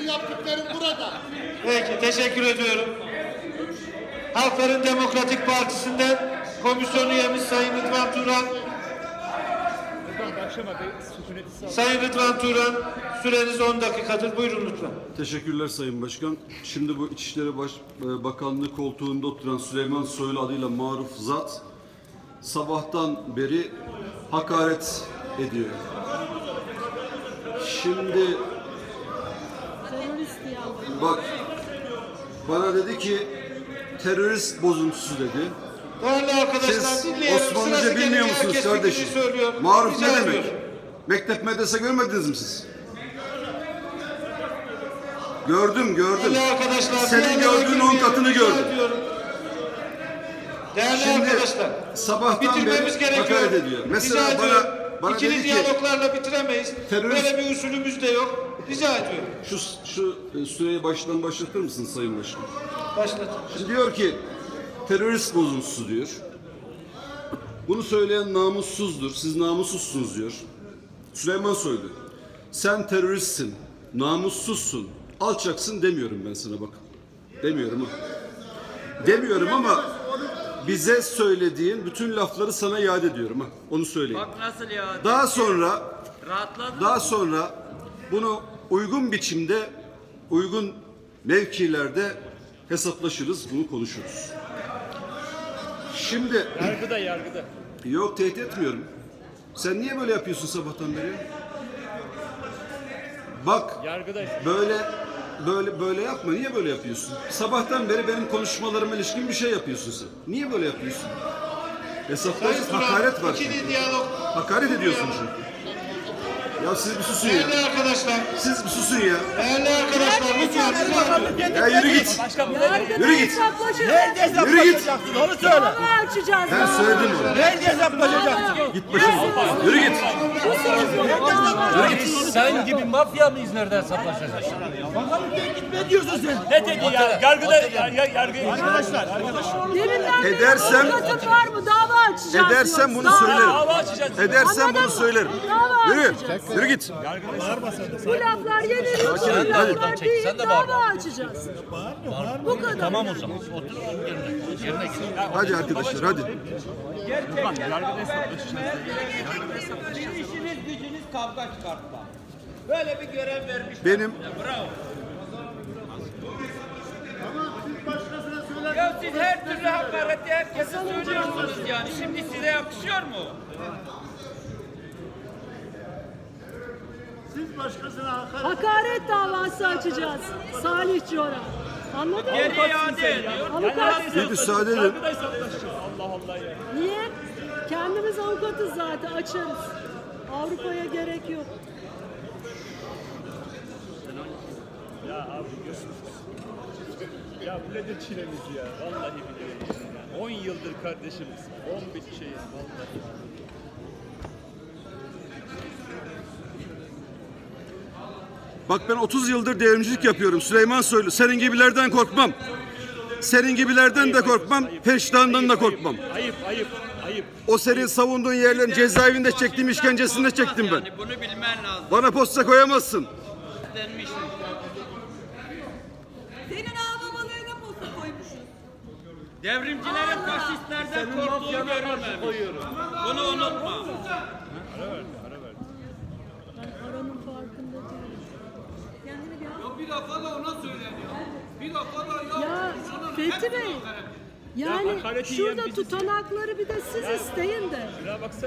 Yaptıklarım burada. Peki teşekkür ediyorum. Halkların Demokratik Partisi'nden komisyon üyemiz Sayın Rıdvan Turan. Sayın Rıdvan Turan süreniz 10 dakikadır. Buyurun lütfen. Teşekkürler Sayın Başkan. Şimdi bu İçişleri Baş, e, Bakanlığı koltuğunda oturan Süleyman Soylu adıyla maruf zat sabahtan beri hakaret ediyor. Şimdi. Bak bana dedi ki terörist bozuntusu dedi. Değerli arkadaşlar Siz dinleyelim. Osmanlıca bilmiyor musunuz kardeşim? Maruf ne demek? Mektep medrese görmediniz mi siz? Gördüm gördüm. Değerli arkadaşlar. Senin gördüğün on katını gördüm. ediyorum. Değerli Şimdi arkadaşlar. sabahtan Bitirmemiz beri gerekiyor. hakaret ediyor. Mesela Rica bana ediyorum. Bana İkili dedi ki diyaloglarla bitiremeyiz. terörist- Böyle bir usulümüz de yok. Rica ediyorum. şu şu e, süreyi baştan başlatır mısın Sayın Başkan? Başlatın. Şimdi diyor ki terörist bozuntusu diyor. Bunu söyleyen namussuzdur. Siz namussuzsunuz diyor. Süleyman Soylu. Sen teröristsin. Namussuzsun. Alçaksın demiyorum ben sana bak. Demiyorum ha. Demiyorum ama bize söylediğin bütün lafları sana iade ediyorum ha. Onu söyleyeyim. Bak nasıl ya. Daha sonra Rahatladın. daha sonra bunu uygun biçimde, uygun mevkilerde hesaplaşırız, bunu konuşuruz. Şimdi Yargıda yargıda. yok tehdit etmiyorum. Sen niye böyle yapıyorsun sabahtan beri? Bak Yargıda. böyle böyle böyle yapma. Niye böyle yapıyorsun? Sabahtan beri benim konuşmalarıma ilişkin bir şey yapıyorsun sen. Niye böyle yapıyorsun? Turan, hakaret var. İkili diyalog. Hakaret ediyorsun çünkü. Ya siz bir susun ya. Değerli arkadaşlar. Siz bir susun ya. Değerli arkadaşlar lütfen rica ediyorum. Ya yürü git. Yargıda Yürü git. hesaplaşın. Yürü git. Onu söyle. Açacağız. Ben söyledim onu. Nerede hesaplaşacaksın? Git başımdan. Yürü git. Sen gibi mafya mıyız nerede hesaplaşacağız? Ne diyorsun sen? Ne dedi ya? Yargıda yar, yar, yargı. Arkadaşlar. Deminden beri Edersem- avukatın var mı? Dava açacağız. Edersem diyoruz. bunu Dava. söylerim. Dava açacağız. Edersem Anladın bunu mı? söylerim. Dava Yürü. açacağız. Yürü git. Bu laflar. Sakin Bu hadi. laflar değil. sen de Dava bağırma. açacağız. Bu kadar. Tamam o zaman. Otur yerine. Yerine git. Hadi arkadaşlar hadi. Sizin işiniz gücünüz kavga çıkartmak. Böyle bir görev vermiş. Benim Bravo. Ya siz her türlü hakareti herkese söylüyorsunuz yani. Şimdi size yakışıyor mu? Siz başkasına hakaret Hakaret davası açacağız. Salih Cora. Anladın mı? Geri iade ediyor. Avukat. bir müsaade edin. Allah Allah ya. Niye? Kendimiz avukatız zaten açarız. Avrupa'ya gerek yok. Ya abi görüyorsunuz. Ya bu nedir çilemiz ya? Vallahi biliyorum. ya. 10 yıldır kardeşimiz. 11 şeyiz vallahi. Bak ben 30 yıldır devrimcilik yapıyorum Süleyman Soylu. Senin gibilerden korkmam. Senin gibilerden de korkmam. Peştandan da korkmam. Ayıp ayıp ayıp. O senin savunduğun yerlerin cezaevinde çektiğim işkencesinde çektim ben. Yani bunu bilmen lazım. Bana posta koyamazsın. Denmiş. Senin ağlamalığına posta koymuşuz. Devrimcilerin faşistlerden korktuğu görülmemiş. Bunu unutma. Aranın farkında değil. Kendini bir Bir defa da ona söyleniyor. Bir defa da Ya Fethi Bey. Yani hakareti şurada tutanakları bir de siz isteyin de.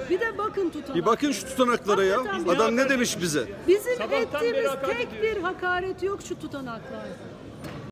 Bir de bakın tutanaklara. Bir bakın şu tutanaklara ya. Adam ne demiş bize? Bizim Sabahtan ettiğimiz tek bir hakaret yok şu tutanaklarda.